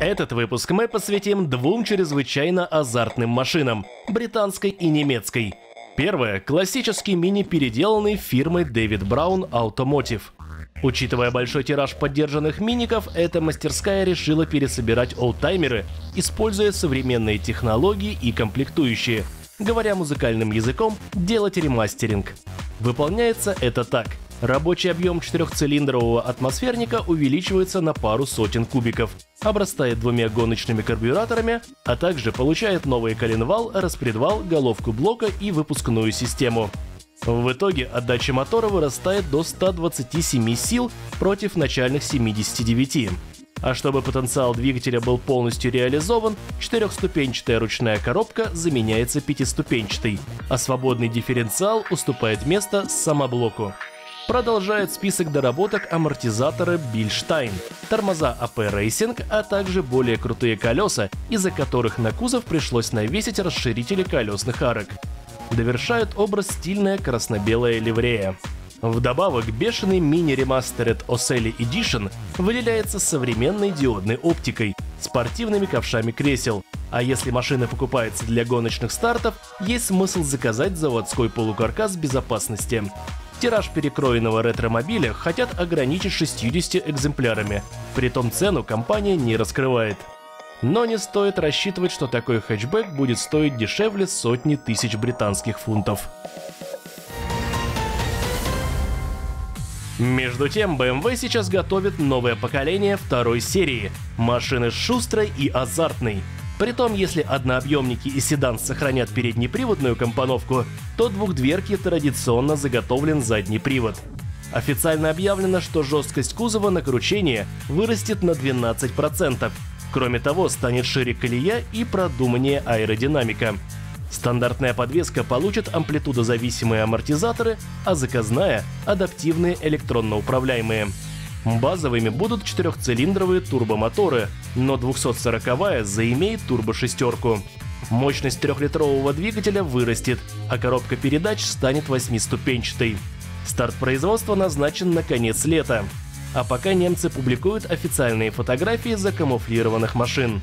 Этот выпуск мы посвятим двум чрезвычайно азартным машинам – британской и немецкой. Первая – классический мини-переделанный фирмой David Brown Automotive. Учитывая большой тираж поддержанных миников, эта мастерская решила пересобирать олдтаймеры, используя современные технологии и комплектующие. Говоря музыкальным языком, делать ремастеринг. Выполняется это так – Рабочий объем четырехцилиндрового атмосферника увеличивается на пару сотен кубиков, обрастает двумя гоночными карбюраторами, а также получает новый коленвал, распредвал, головку блока и выпускную систему. В итоге отдача мотора вырастает до 127 сил против начальных 79. А чтобы потенциал двигателя был полностью реализован, четырехступенчатая ручная коробка заменяется пятиступенчатой, а свободный дифференциал уступает место самоблоку продолжает список доработок амортизатора Бильштайн, тормоза АП Racing, а также более крутые колеса, из-за которых на кузов пришлось навесить расширители колесных арок. Довершает образ стильная красно-белая ливрея. Вдобавок, бешеный мини-ремастеред Ocelli Edition выделяется современной диодной оптикой, спортивными ковшами кресел, а если машина покупается для гоночных стартов, есть смысл заказать заводской полукаркас безопасности. Тираж перекроенного ретромобиля хотят ограничить 60 экземплярами, притом цену компания не раскрывает. Но не стоит рассчитывать, что такой хэтчбэк будет стоить дешевле сотни тысяч британских фунтов. Между тем, BMW сейчас готовит новое поколение второй серии – машины шустрой и азартной – Притом, если однообъемники и седан сохранят переднеприводную компоновку, то двухдверки традиционно заготовлен задний привод. Официально объявлено, что жесткость кузова на кручение вырастет на 12%. Кроме того, станет шире колея и продуманнее аэродинамика. Стандартная подвеска получит амплитудозависимые амортизаторы, а заказная – адаптивные электронно-управляемые. Базовыми будут четырехцилиндровые турбомоторы, но 240-я заимеет турбошестерку. Мощность трехлитрового двигателя вырастет, а коробка передач станет восьмиступенчатой. Старт производства назначен на конец лета. А пока немцы публикуют официальные фотографии закамуфлированных машин.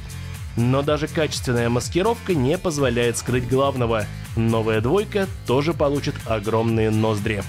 Но даже качественная маскировка не позволяет скрыть главного. Новая двойка тоже получит огромные ноздри.